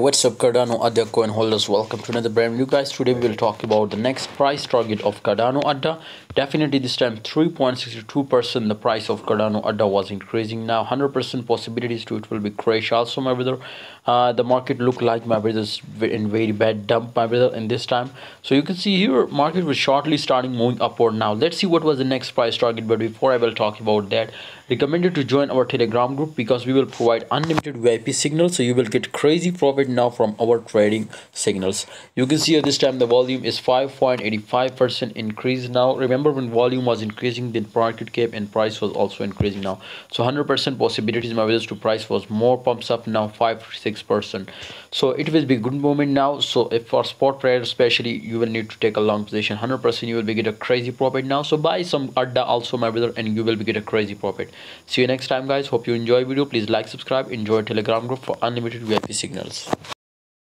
What's up Cardano Ada coin holders? Welcome to another brand new guys. Today we will talk about the next price target of Cardano Ada. Definitely this time 3.62 percent the price of Cardano Ada was increasing. Now 100 percent possibilities to it will be crash also my brother. Uh, the market look like my brothers in very bad dump my brother in this time. So you can see here market was shortly starting moving upward. Now let's see what was the next price target but before I will talk about that recommended to join our telegram group because we will provide unlimited vip signals so you will get crazy profit now from our trading signals. You can see at this time the volume is 5.85 percent increase now. Remember when volume was increasing the market cap and price was also increasing now. So 100 percent possibilities my visits to price was more pumps up now 5 6 percent. So it will be good moment now. So if for spot trade especially you will need to take a long position. 100 percent you will be get a crazy profit now. So buy some ada also my brother and you will be get a crazy profit. See you next time guys. Hope you enjoy video. Please like subscribe enjoy telegram group for unlimited vip signals